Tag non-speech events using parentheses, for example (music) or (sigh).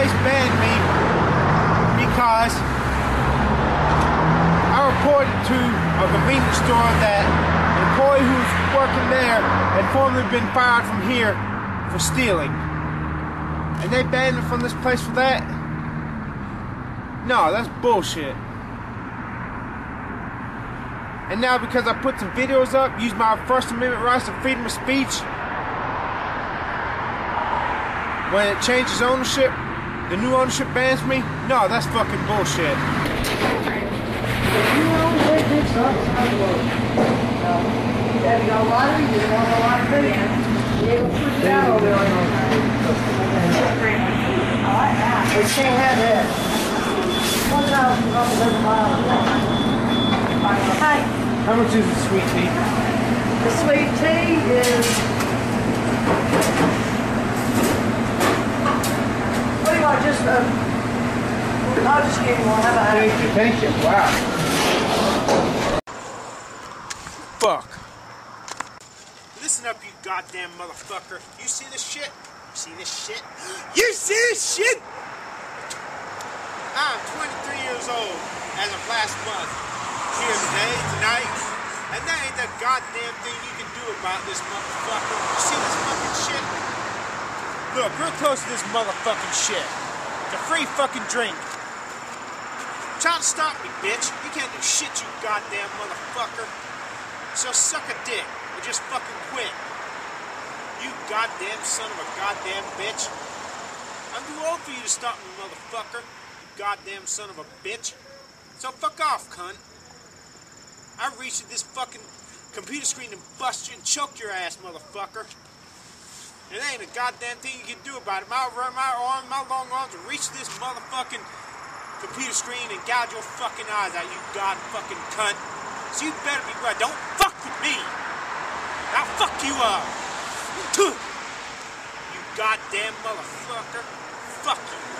always banned me because I reported to a convenience store that an employee who's working there had formerly been fired from here for stealing. And they banned me from this place for that? No, that's bullshit. And now because I put some videos up, use my First Amendment rights of freedom of speech, when it changes ownership, the new ownership bans me? No, that's fucking bullshit. You know, they did something. I will. You have got a lottery, you want a lot of money. You able put it out over there I like that. They can't have that. One thousand dollars every mile. Hey, How much is the sweet tea? the sweet tea is. Uh, I'll just give you one, how about Thank you, thank you. Wow. Fuck. Listen up, you goddamn motherfucker. You see this shit? You see this shit? You see this shit? I'm 23 years old as of last month. Here today, tonight, and that ain't the goddamn thing you can do about this motherfucker. You see this fucking shit? Look, real close to this motherfucking shit. It's a free fucking drink. Try to stop me, bitch. You can't do shit, you goddamn motherfucker. So suck a dick or just fucking quit. You goddamn son of a goddamn bitch. I'm too old for you to stop me, motherfucker. You goddamn son of a bitch. So fuck off, cunt. I reach at this fucking computer screen and bust you and choke your ass, motherfucker. It ain't a goddamn thing you can do about it. My, my arm, my long arms reach this motherfucking computer screen and gouge your fucking eyes out, you god fucking cunt. So you better be glad. Don't fuck with me. I'll fuck you up. (laughs) You goddamn motherfucker. Fuck you.